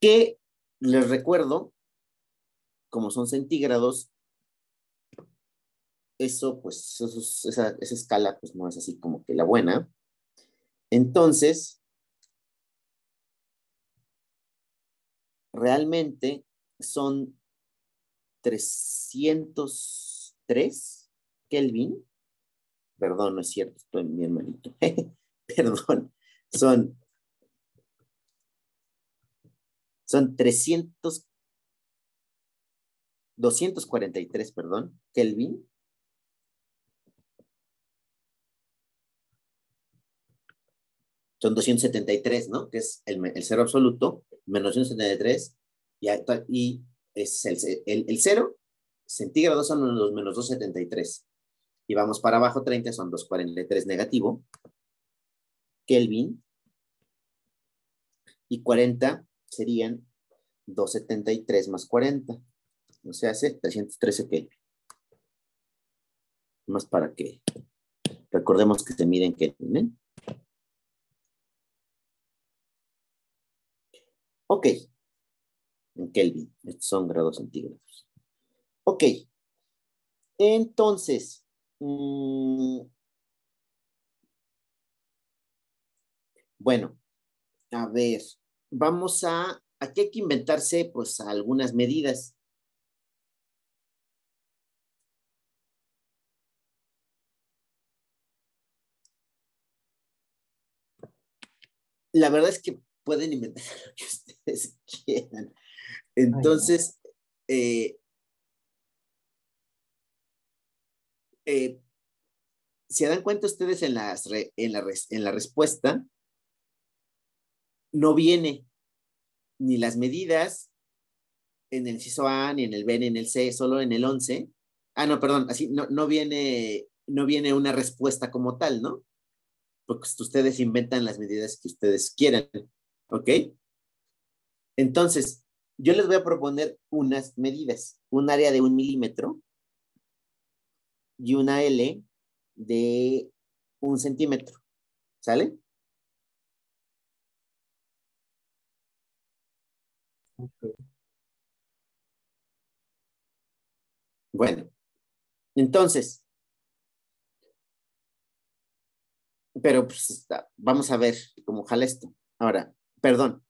Que les recuerdo, como son centígrados, eso, pues, esa, esa escala, pues, no es así como que la buena. Entonces, realmente son 303 Kelvin. Perdón, no es cierto, estoy bien malito. Perdón, son, son 300, 243, perdón, Kelvin son 273, ¿no? Que es el, el cero absoluto, menos 273, y, es el, el, el cero, centígrados son los menos 273. Y vamos para abajo, 30 son 243 negativo, Kelvin, y 40 serían 273 más 40, o sea, hace 313 Kelvin. Más para que recordemos que se miden Kelvin, ¿eh? Ok. En Kelvin. Estos son grados centígrados. Ok. Entonces, mmm, bueno, a ver, vamos a, aquí hay que inventarse pues algunas medidas. La verdad es que pueden inventar lo que ustedes quieran. Entonces, eh, eh, se dan cuenta ustedes en, las en, la en la respuesta, no viene ni las medidas en el CISO A, ni en el B, ni en el C, solo en el 11. Ah, no, perdón, así no, no viene, no viene una respuesta como tal, ¿no? Porque ustedes inventan las medidas que ustedes quieran. ¿Ok? Entonces, yo les voy a proponer unas medidas, un área de un milímetro y una L de un centímetro. ¿Sale? Bueno, entonces, pero pues vamos a ver cómo jala esto. Ahora, perdón,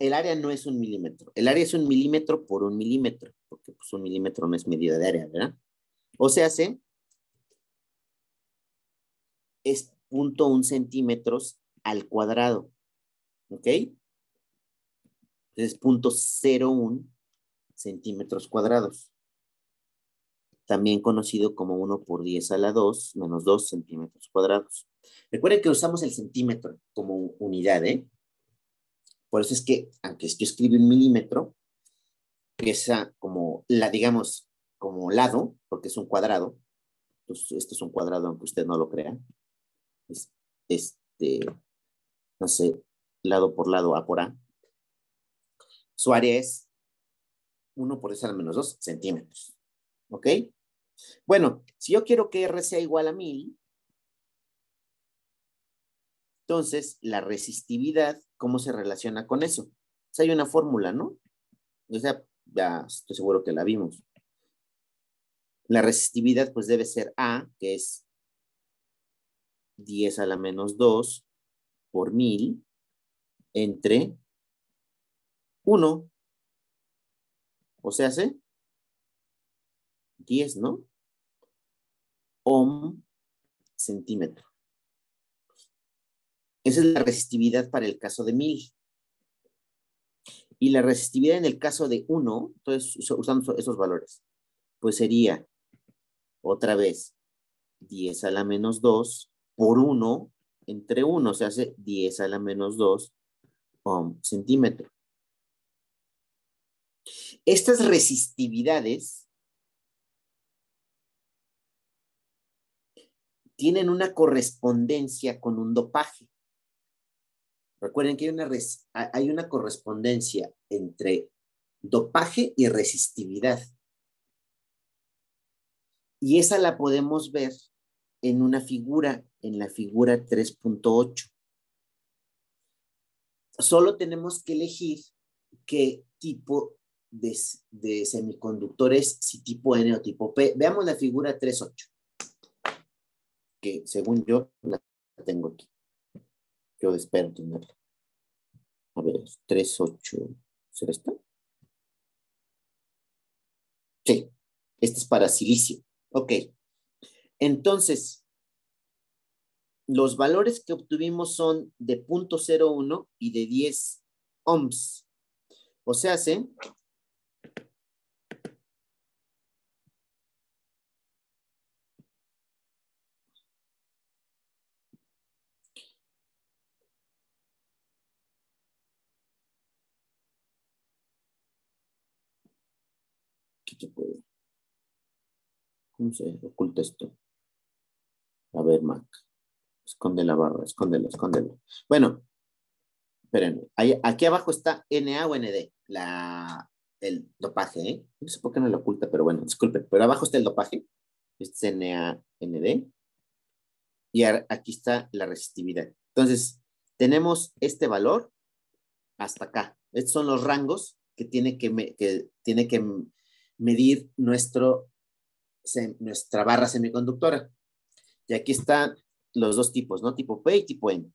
el área no es un milímetro. El área es un milímetro por un milímetro, porque pues, un milímetro no es medida de área, ¿verdad? O sea, es punto un centímetros al cuadrado, ¿ok? Es punto cero un centímetros cuadrados. También conocido como 1 por 10 a la 2 menos 2 centímetros cuadrados. Recuerden que usamos el centímetro como unidad, ¿eh? Por eso es que, aunque yo escribo un milímetro, esa como la, digamos, como lado, porque es un cuadrado. Pues esto es un cuadrado, aunque usted no lo crea. Es, este, no sé, lado por lado, A por A. Su área es 1 por 10 a la menos 2 centímetros. ¿Ok? Bueno, si yo quiero que R sea igual a 1000, entonces, la resistividad, ¿cómo se relaciona con eso? Pues hay una fórmula, ¿no? O sea, ya estoy seguro que la vimos. La resistividad, pues debe ser A, que es 10 a la menos 2 por 1000 entre 1. O sea, hace 10, ¿no? Ohm centímetro. Esa es la resistividad para el caso de 1000. Y la resistividad en el caso de 1, entonces usando esos valores, pues sería otra vez 10 a la menos 2 por 1 entre 1, se hace 10 a la menos 2 um, centímetro. Estas resistividades tienen una correspondencia con un dopaje. Recuerden que hay una, correspondencia entre dopaje y resistividad. Y esa la podemos ver en una figura, en la figura 3.8. Solo tenemos que elegir qué tipo de, de semiconductores, si tipo N o tipo P. Veamos la figura 3.8, que según yo la tengo aquí. Yo espero tenerla. A ver, 3.8. ¿Será esta? Sí, este es para silicio. Ok. Entonces, los valores que obtuvimos son de 0.01 y de 10 ohms. O sea, ¿sí? ¿Cómo se oculta esto? A ver, Mac. Esconde la barra, escóndelo, escóndelo. Bueno, esperen. aquí abajo está NA o ND, la, el dopaje, ¿eh? No sé por qué no lo oculta, pero bueno, disculpen. Pero abajo está el dopaje. Este es NA, ND. Y aquí está la resistividad. Entonces, tenemos este valor hasta acá. Estos son los rangos que tiene que, tiene que medir nuestra barra semiconductora. Y aquí están los dos tipos, ¿no? Tipo P y tipo N.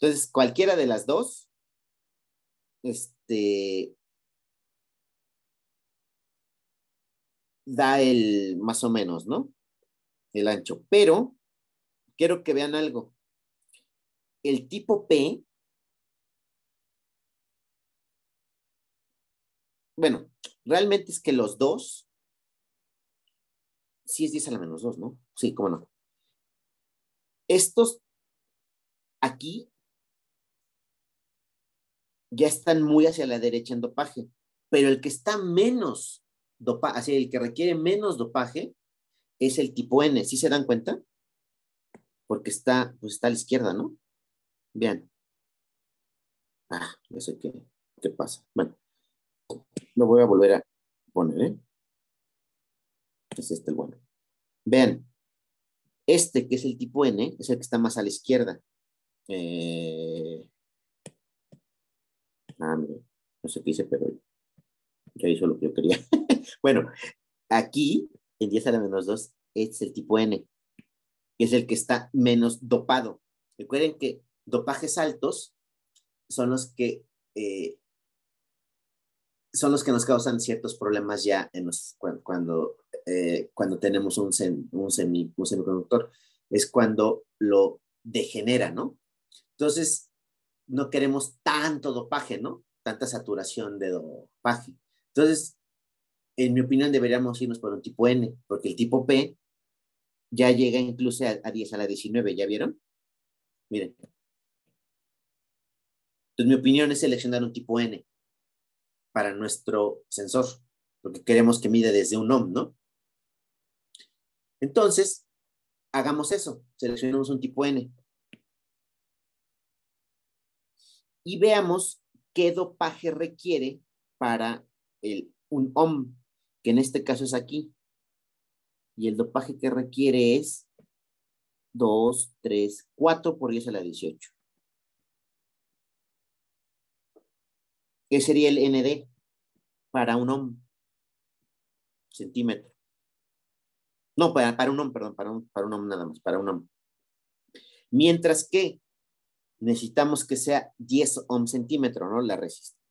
Entonces, cualquiera de las dos, este, da el más o menos, ¿no? El ancho. Pero quiero que vean algo. El tipo P bueno, realmente es que los dos, sí es 10 a la menos 2, ¿no? Sí, cómo no. Estos aquí ya están muy hacia la derecha en dopaje, pero el que está menos dopaje, así el que requiere menos dopaje es el tipo N, ¿sí se dan cuenta? Porque está, pues está a la izquierda, ¿no? Vean. Ah, ya sé qué, qué pasa. Bueno, lo voy a volver a poner, ¿eh? Es este el bueno. Vean, este que es el tipo N es el que está más a la izquierda. Eh... Ah, no sé qué hice, pero ya hizo lo que yo quería. bueno, aquí, en 10 a la menos 2, es el tipo N, que es el que está menos dopado. Recuerden que dopajes altos son los que eh, son los que nos causan ciertos problemas ya en cuando, eh, cuando tenemos un, un, semiconductor. Es cuando lo degenera, ¿no? Entonces, no queremos tanto dopaje, ¿no? Tanta saturación de dopaje. Entonces, en mi opinión, deberíamos irnos por un tipo N, porque el tipo P ya llega incluso a, a 10 a la 19, ¿ya vieron? Miren. Entonces, mi opinión es seleccionar un tipo N para nuestro sensor, porque queremos que mide desde un ohm, ¿no? Entonces, hagamos eso, seleccionemos un tipo N. Y veamos qué dopaje requiere para el, un ohm, que en este caso es aquí. Y el dopaje que requiere es 2, 3, 4 por 10 a la 18. ¿Qué sería el ND para un ohm? Centímetro. No, para, para un ohm, perdón, para un, para un ohm nada más, para un ohm. Mientras que necesitamos que sea 10 ohm centímetro, ¿no? La,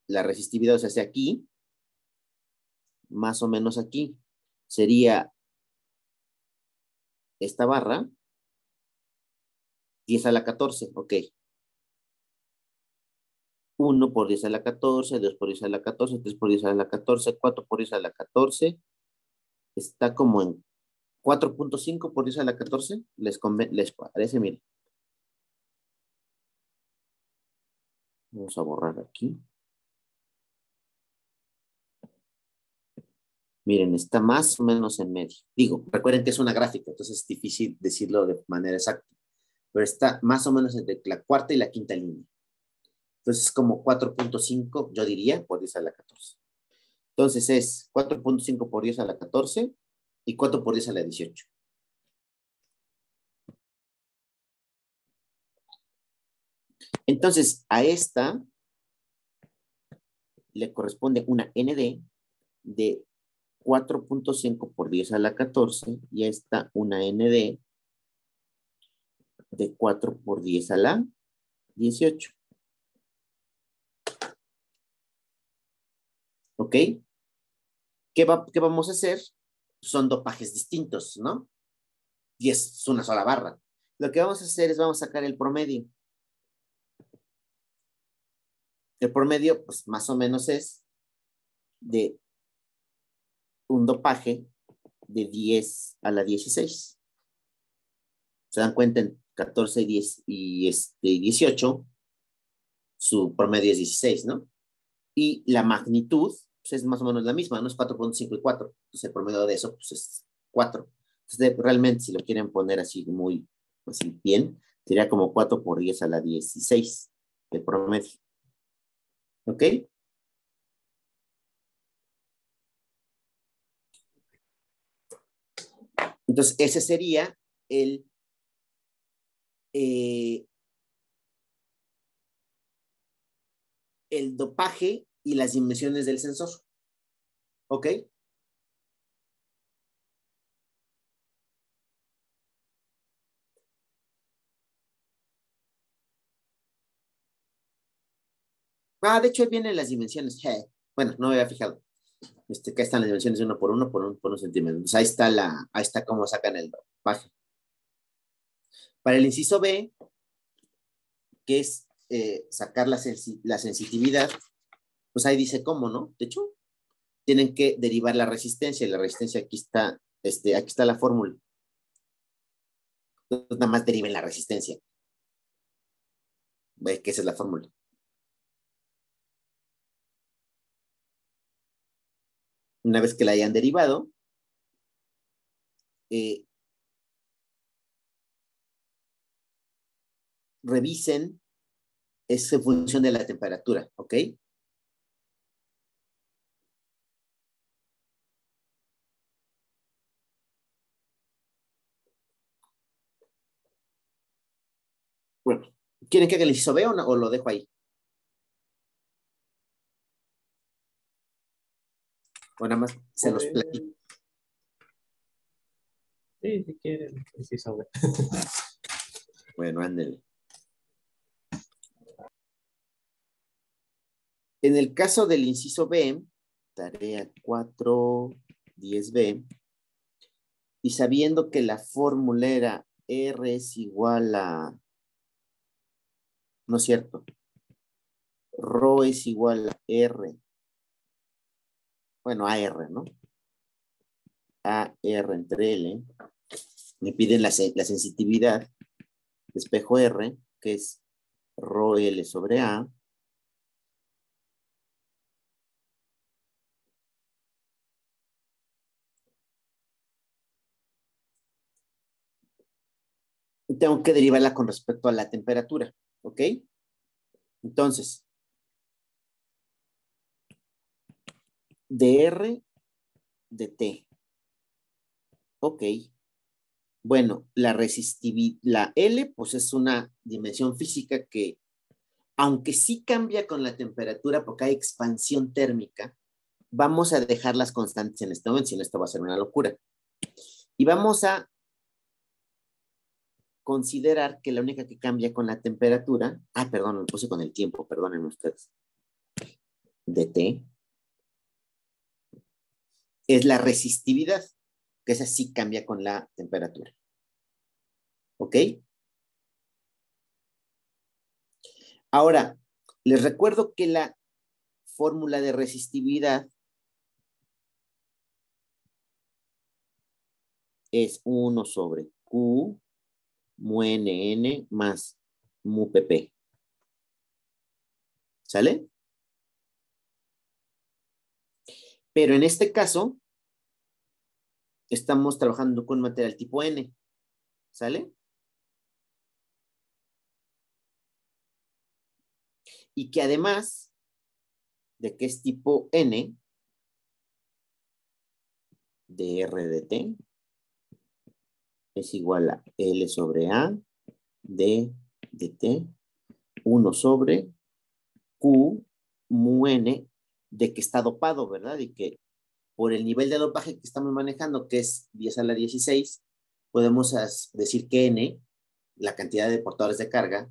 la resistividad, o sea, sea aquí, más o menos aquí, sería esta barra, 10 a la 14, ok. 1 por 10 a la 14, 2 por 10 a la 14, 3 por 10 a la 14, 4 por 10 a la 14. Está como en 4.5 por 10 a la 14. Les, les parece, miren. Vamos a borrar aquí. Miren, está más o menos en medio. Digo, recuerden que es una gráfica, entonces es difícil decirlo de manera exacta. pero está más o menos entre la cuarta y la quinta línea. Entonces es como 4.5, yo diría, por 10 a la 14. Entonces es 4.5 por 10 a la 14 y 4 por 10 a la 18. Entonces, a esta le corresponde una ND de 4.5 por 10 a la 14 y a esta una ND de 4 por 10 a la 18. ¿Ok? ¿Qué, vamos a hacer? Son dopajes distintos, ¿no? Y es una sola barra. Lo que vamos a hacer es vamos a sacar el promedio. El promedio, pues más o menos es de un dopaje de 10 a la 16. Se dan cuenta en 14, 10 y este, 18, su promedio es 16, ¿no? Y la magnitud pues, es más o menos la misma, ¿no? Es 4.5 y 4. Entonces el promedio de eso pues, es 4. Entonces realmente si lo quieren poner así muy así bien, sería como 4 por 10 a la 16 el promedio. ¿Ok? Entonces, ese sería el, eh, el dopaje y las dimensiones del sensor. ¿Ok? Ah, de hecho, ahí vienen las dimensiones. Bueno, no me había fijado. Este, acá están las dimensiones uno por uno por un, por un centímetro. ahí está la, ahí está cómo sacan el dopaje. Para el inciso B, que es eh, sacar la, la sensitividad, pues ahí dice cómo, ¿no? De hecho, tienen que derivar la resistencia. Y la resistencia aquí está, este, aquí está la fórmula. Entonces, nada más deriven la resistencia. Ve que esa es la fórmula. Una vez que la hayan derivado, eh, revisen esa función de la temperatura, ¿ok? Bueno, ¿quieren que haga el inciso B o lo dejo ahí? O nada más se los platico. Sí, si quieren, sí sabe. bueno, ándele. En el caso del inciso B, tarea 4, 10B, y sabiendo que la fórmula era R es igual a, no es cierto, Rho es igual a R. Bueno, AR, ¿no? AR entre L, me piden la, sensitividad de espejo R, que es rho L sobre A, tengo que derivarla con respecto a la temperatura, ¿ok? Entonces, de R de T. Ok. Bueno, la resistividad, la L, pues es una dimensión física que, aunque sí cambia con la temperatura porque hay expansión térmica, vamos a dejar las constantes en este momento, si no esto va a ser una locura. Y vamos a considerar que la única que cambia con la temperatura, ah, perdón, lo puse con el tiempo, perdónenme ustedes, de T, es la resistividad, que esa sí cambia con la temperatura. ¿Ok? Ahora, les recuerdo que la fórmula de resistividad es 1 sobre Q muNN más muPP. ¿Sale? Pero en este caso, estamos trabajando con material tipo N. ¿Sale? Y que además de que es tipo N de RDT, es igual a L sobre A D de T 1 sobre Q mu N de que está dopado, ¿verdad? Y que por el nivel de dopaje que estamos manejando, que es 10 a la 16, podemos decir que N, la cantidad de portadores de carga,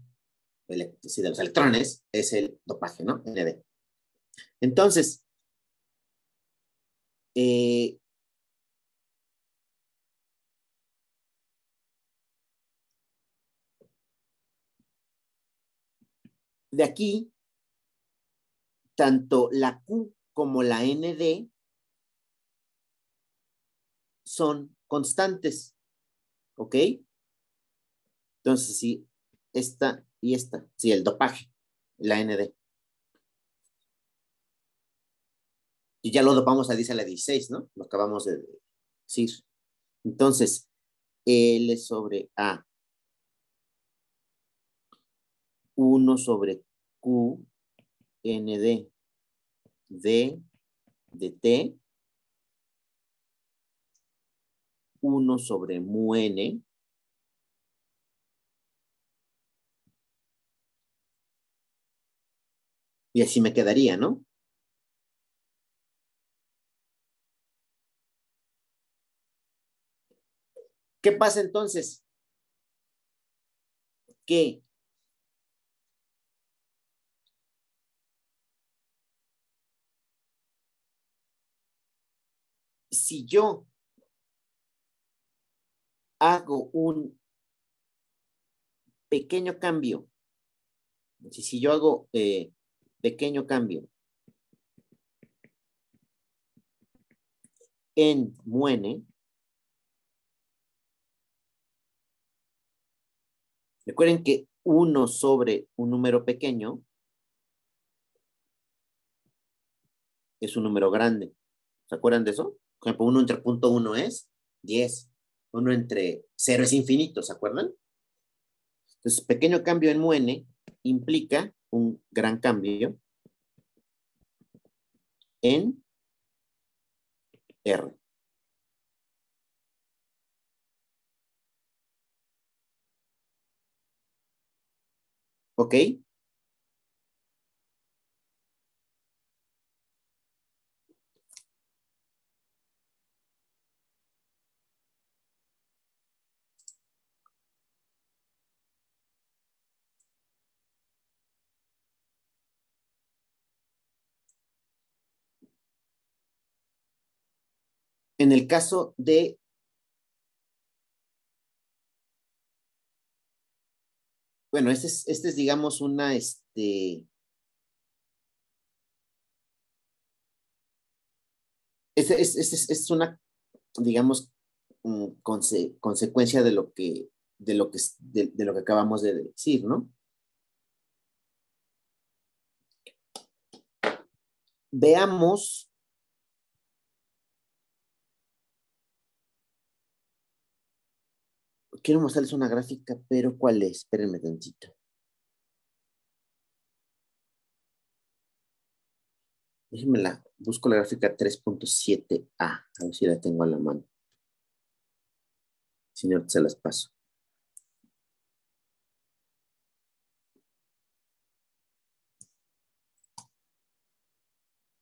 de los electrones, es el dopaje, ¿no? ND. Entonces, eh, de aquí, tanto la Q como la ND son constantes. ¿Ok? Entonces, sí, esta y esta, sí, el dopaje, la ND. Y ya lo dopamos a 10 a la 16, ¿no? Lo acabamos de decir. Entonces, L sobre A. 1 sobre ND, D de T 1 sobre mu n Y así me quedaría, ¿no? ¿Qué pasa entonces? Que si yo hago un pequeño cambio, si, yo hago eh, pequeño cambio en muene, recuerden que uno sobre un número pequeño es un número grande. ¿Se acuerdan de eso? Por ejemplo, 1 entre punto 1 es 10 uno entre cero es infinito, ¿se acuerdan? Entonces, pequeño cambio en mu n implica un gran cambio en R. ¿Ok? En el caso de bueno, este es, este es digamos, una, este, este es, este es, una, digamos, consecuencia de lo que, de lo que, de lo que acabamos de decir, ¿no? Veamos quiero mostrarles una gráfica, pero ¿cuál es? Espérenme tantito. Déjenme la, busco la gráfica 3.7a, a ver si la tengo a la mano. Si no, se las paso.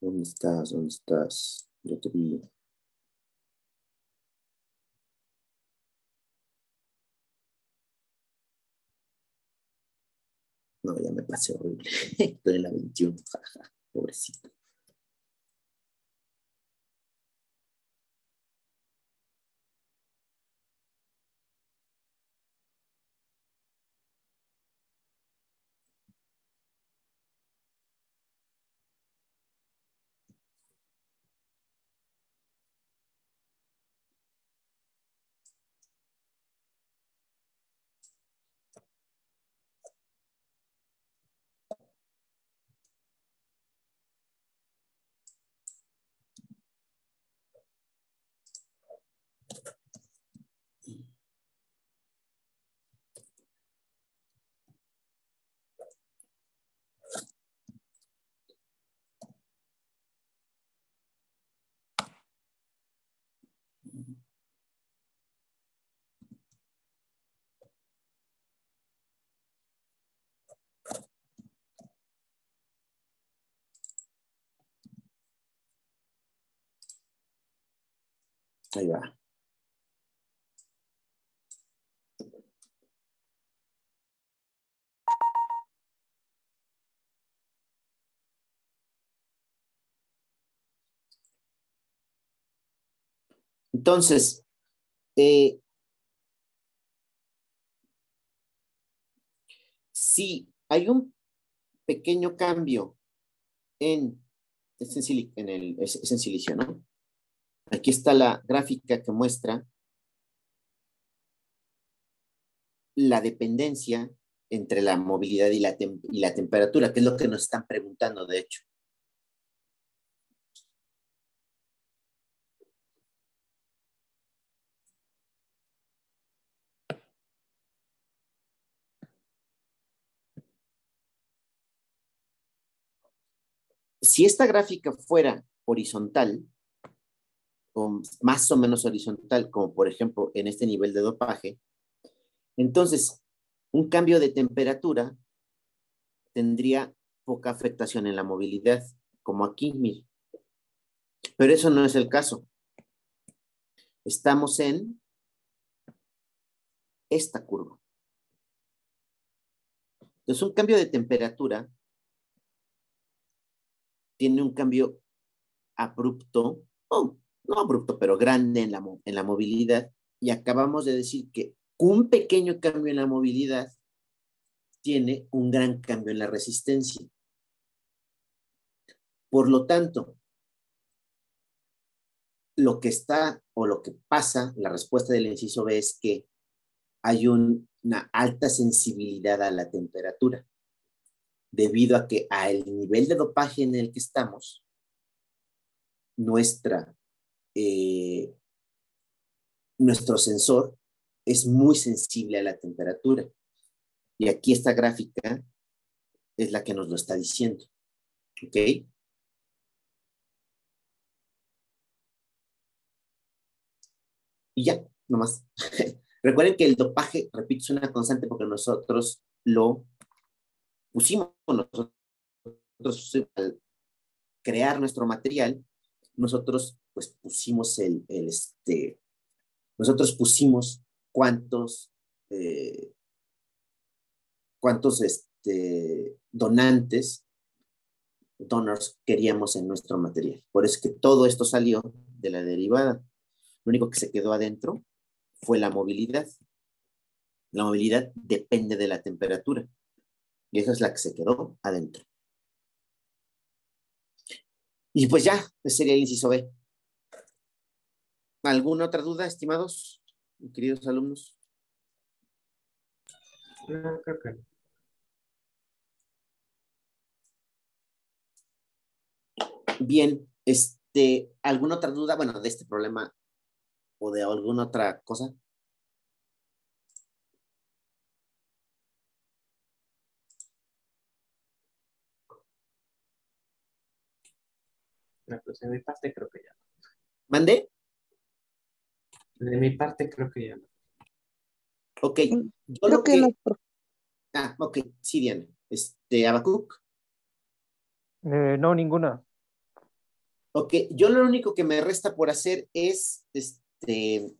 ¿Dónde estás? ¿Dónde estás? Yo te vi. No, ya me pasé horrible. Estoy en la 21, jaja, pobrecito. Ahí va. Entonces, eh, si hay un pequeño cambio en, es en, el, es ¿no? Aquí está la gráfica que muestra la dependencia entre la movilidad y la, y la temperatura, que es lo que nos están preguntando, de hecho. Si esta gráfica fuera horizontal, más o menos horizontal, como por ejemplo en este nivel de dopaje, entonces un cambio de temperatura tendría poca afectación en la movilidad, como aquí, mire. Pero eso no es el caso. Estamos en esta curva. Entonces, un cambio de temperatura tiene un cambio abrupto, oh, no abrupto, pero grande en la, en la movilidad. Y acabamos de decir que un pequeño cambio en la movilidad tiene un gran cambio en la resistencia. Por lo tanto, lo que está o lo que pasa, la respuesta del inciso B es que hay una alta sensibilidad a la temperatura, debido a que al nivel de dopaje en el que estamos, nuestra eh, nuestro sensor es muy sensible a la temperatura. Y aquí esta gráfica es la que nos lo está diciendo. ¿Ok? Y ya, nomás. Recuerden que el dopaje, repito, es una constante porque nosotros lo pusimos, nosotros al crear nuestro material, nosotros pues pusimos el, este, nosotros pusimos cuántos, eh, cuántos este, donantes, donors queríamos en nuestro material. Por eso es que todo esto salió de la derivada. Lo único que se quedó adentro fue la movilidad. La movilidad depende de la temperatura. Y esa es la que se quedó adentro. Y pues ya, ese sería el inciso B. ¿Alguna otra duda, estimados, queridos alumnos? No, creo que Bien, este, ¿alguna otra duda, bueno, de este problema o de alguna otra cosa? De mi parte creo que ya. ¿Mande? De mi parte creo que ya no. Ok. Yo Creo lo que que... no. Ah, ok. Sí, Diana. Este, Abacuc. Eh, no, ninguna. Ok. Yo lo único que me resta por hacer es, este,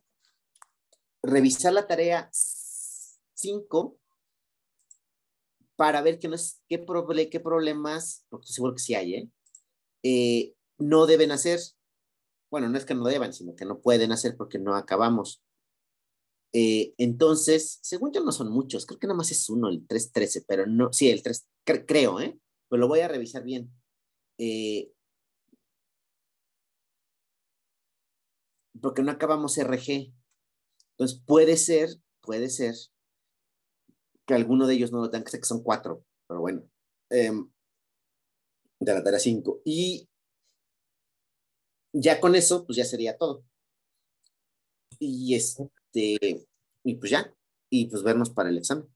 revisar la tarea 5 para ver qué, no es, qué, proble- qué problemas, porque seguro que sí hay, ¿eh? Eh, no deben hacer. Bueno, no es que no deban, sino que no pueden hacer porque no acabamos. Eh, entonces, según yo no son muchos, creo que nada más es uno, el 313, pero no, sí, el 3, cre- creo, ¿eh? Pero lo voy a revisar bien. Eh, porque no acabamos RG. Entonces, puede ser, puede ser que alguno de ellos no lo sé que son cuatro, pero bueno. em, de la tarea 5. Y ya con eso, pues ya sería todo. Y este, y pues ya, y pues vernos para el examen.